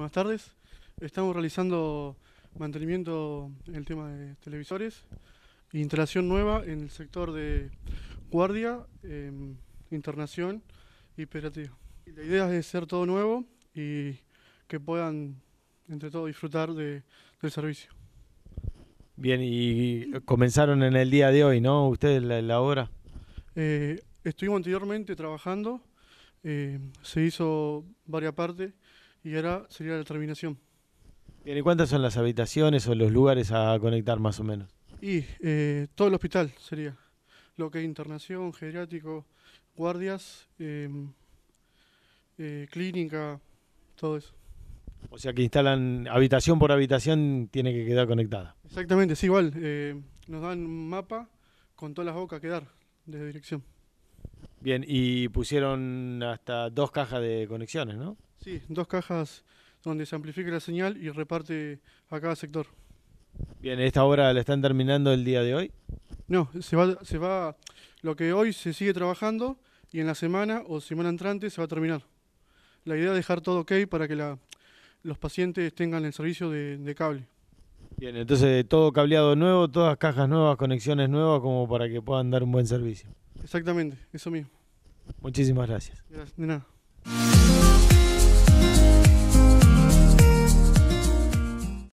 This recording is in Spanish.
Buenas tardes. Estamos realizando mantenimiento en el tema de televisores, instalación nueva en el sector de guardia, em, internación y operativa. La idea es hacer todo nuevo y que puedan entre todos disfrutar de- del servicio. Bien, y comenzaron en el día de hoy, ¿no? Ustedes la, la obra. Eh, estuvimos anteriormente trabajando, eh, se hizo varias partes y ahora sería la terminación. Bien, ¿y cuántas son las habitaciones o los lugares a conectar más o menos? Y eh, todo el hospital sería, lo que es internación, geriátrico, guardias, em, eh, clínica, todo eso. O sea que instalan habitación por habitación, tiene que quedar conectada. Exactamente, sí, igual, eh, nos dan un mapa con todas las bocas que dar de dirección. Bien, y pusieron hasta dos cajas de conexiones, ¿no? Sí, dos cajas donde se amplifica la señal y reparte a cada sector. Bien, ¿esta obra la están terminando el día de hoy? No, se va, se va, lo que hoy se sigue trabajando y en la semana o semana entrante se va a terminar. La idea es dejar todo ok para que la- los pacientes tengan el servicio de, de cable. Bien, entonces todo cableado nuevo, todas cajas nuevas, conexiones nuevas, como para que puedan dar un buen servicio. Exactamente, eso mismo. Muchísimas gracias. Gracias, De nada.